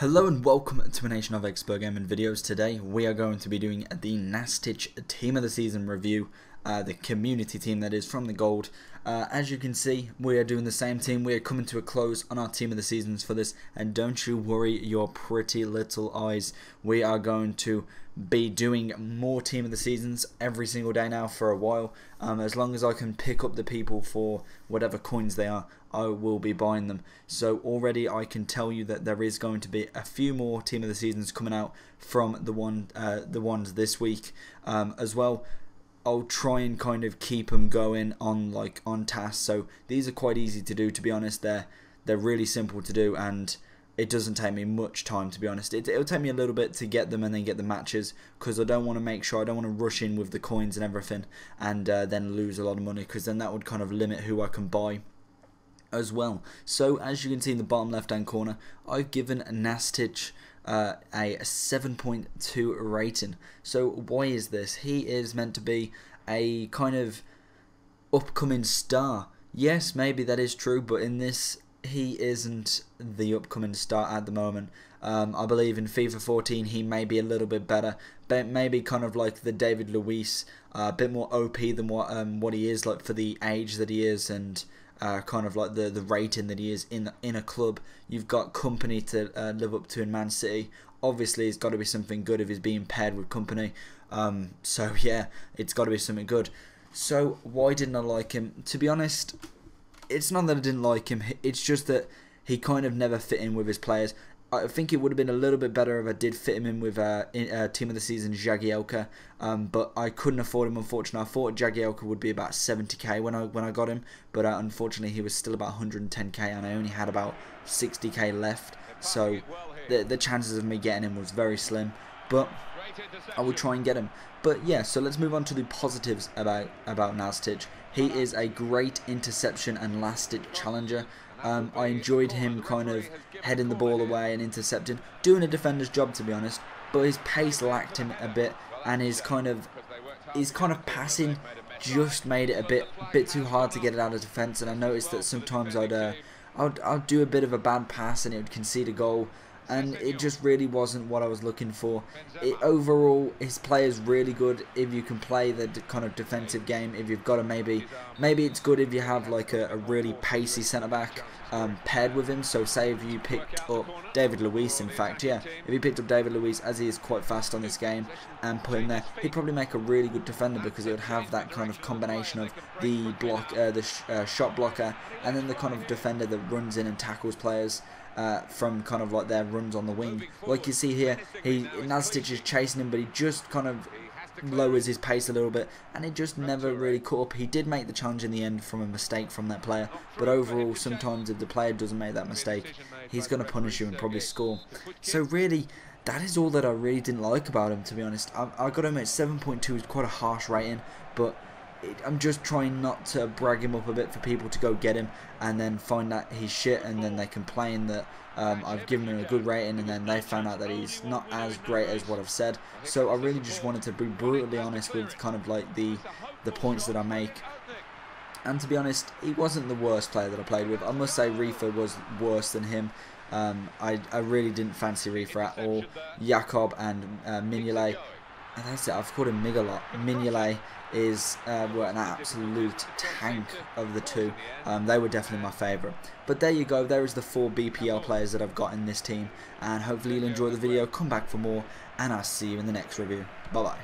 Hello and welcome to a Nation of Expert Gaming videos. Today we are going to be doing the Nastasic Team of the Season review, uh, the community team that is from the Gold. Uh, as you can see, we are doing the same team. We are coming to a close on our Team of the Seasons for this, and don't you worry your pretty little eyes. We are going to be doing more Team of the Seasons every single day now for a while. Um, as long as I can pick up the people for whatever coins they are, I will be buying them. So already I can tell you that there is going to be a few more Team of the Seasons coming out from the one uh, the ones this week um, as well. I'll try and kind of keep them going on like on task. So these are quite easy to do. To be honest, they're they're really simple to do, and it doesn't take me much time. To be honest, it, it'll take me a little bit to get them and then get the matches because I don't want to make sure I don't want to rush in with the coins and everything and uh, then lose a lot of money because then that would kind of limit who I can buy as well. So as you can see in the bottom left hand corner, I've given Nastasic uh, a 7.2 rating. So why is this? He is meant to be a kind of upcoming star. Yes, maybe that is true, but in this he isn't the upcoming star at the moment. Um, I believe in FIFA 14 he may be a little bit better, but maybe kind of like the David Luiz, uh, a bit more OP than what um, what he is like for the age that he is and uh, kind of like the the rating that he is in in a club. You've got Kompany to uh, live up to in Man City. Obviously, it's got to be something good if he's being paired with Kompany. Um, so yeah, it's got to be something good. So why didn't I like him? To be honest, it's not that I didn't like him. It's just that he kind of never fit in with his players. I think it would have been a little bit better if I did fit him in with uh, in, uh, team of the season Jagielka, um, but I couldn't afford him. Unfortunately, I thought Jagielka would be about 70k when I when I got him, but uh, unfortunately he was still about 110k, and I only had about 60k left. So the the chances of me getting him was very slim. But I will try and get him. But yeah, so let's move on to the positives about about Nastasic. He is a great interception and last ditch challenger. Um, I enjoyed him kind of heading the ball away and intercepting, doing a defender's job to be honest. But his pace lacked him a bit, and his kind of his kind of passing just made it a bit bit too hard to get it out of defence. And I noticed that sometimes I'd uh, I'd, I'd do a bit of a bad pass and it would concede a goal and it just really wasn't what I was looking for. It, overall, his play is really good if you can play the kind of defensive game. If you've got a maybe, maybe it's good if you have like a, a really pacey centre back um, paired with him. So say if you picked up David Luiz, in fact, yeah, if you picked up David Luiz as he is quite fast on this game and put him there, he'd probably make a really good defender because it would have that kind of combination of the block, uh, the sh uh, shot blocker, and then the kind of defender that runs in and tackles players uh, from kind of like their runs on the wing. Like you see here, he Nastasic is chasing him, but he just kind of lowers his pace a little bit and it just never really caught up. He did make the challenge in the end from a mistake from that player but overall sometimes if the player doesn't make that mistake he's going to punish you and probably score. So really that is all that I really didn't like about him to be honest. I, I got him at 7.2 is quite a harsh rating but I'm just trying not to brag him up a bit for people to go get him and then find that he's shit and then they complain that um, I've given him a good rating and then they found out that he's not as great as what I've said. So I really just wanted to be brutally honest with kind of like the the points that I make. And to be honest, he wasn't the worst player that I played with. I must say Rifa was worse than him. Um, I, I really didn't fancy Rifa at all. Jakob and uh, Mignolet and that's it, I've called him Migala. Mignolet is uh, were an absolute tank of the two. Um, they were definitely my favourite. But there you go, there is the four BPL players that I've got in this team. And hopefully you'll enjoy the video, come back for more, and I'll see you in the next review. Bye bye.